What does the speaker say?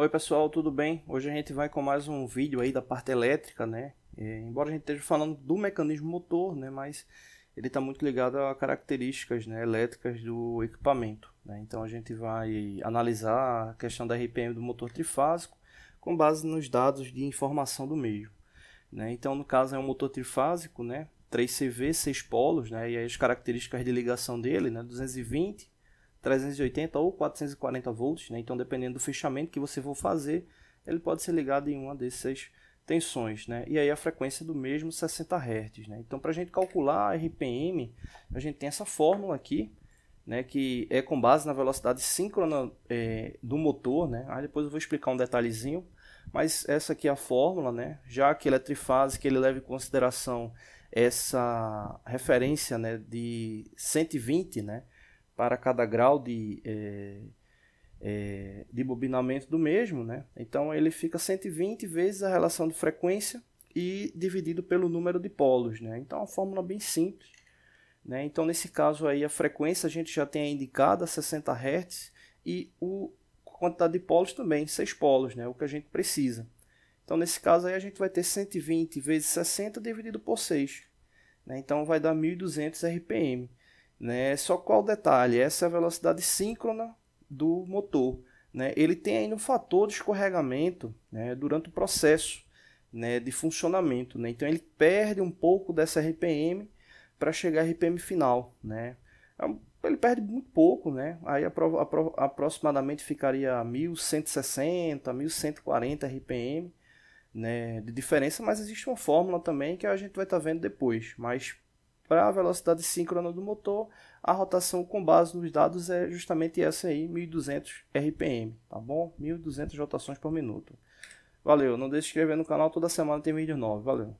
Oi pessoal, tudo bem? Hoje a gente vai com mais um vídeo aí da parte elétrica, né? É, embora a gente esteja falando do mecanismo motor, né? Mas ele está muito ligado a características né, elétricas do equipamento. Né? Então a gente vai analisar a questão da RPM do motor trifásico com base nos dados de informação do meio. Né? Então no caso é um motor trifásico, né? 3CV, 6 polos, né? e as características de ligação dele, né? 220, 380 ou 440 volts, né? Então, dependendo do fechamento que você for fazer, ele pode ser ligado em uma dessas tensões, né? E aí a frequência do mesmo 60 Hz, né? Então, para a gente calcular a RPM, a gente tem essa fórmula aqui, né? Que é com base na velocidade síncrona é, do motor, né? Aí depois eu vou explicar um detalhezinho, mas essa aqui é a fórmula, né? Já que ele é trifásico, ele leva em consideração essa referência, né? De 120, né? Para cada grau de, é, é, de bobinamento do mesmo, né? Então ele fica 120 vezes a relação de frequência e dividido pelo número de polos, né? Então é uma fórmula bem simples, né? Então nesse caso aí a frequência a gente já tem indicada 60 Hz e o a quantidade de polos também, 6 polos, né? O que a gente precisa. Então nesse caso aí a gente vai ter 120 vezes 60 dividido por 6, né? Então vai dar 1200 RPM. Né? Só qual detalhe? Essa é a velocidade síncrona do motor. Né? Ele tem ainda um fator de escorregamento né? durante o processo né? de funcionamento. Né? Então ele perde um pouco dessa RPM para chegar à RPM final. Né? É ele perde muito pouco, né? aí apro apro aproximadamente ficaria 1160, 1140 RPM né? de diferença, mas existe uma fórmula também que a gente vai estar tá vendo depois. Mas para a velocidade síncrona do motor, a rotação com base nos dados é justamente essa aí, 1200 RPM, tá bom? 1200 rotações por minuto. Valeu, não deixe de se inscrever no canal, toda semana tem vídeo novo, valeu.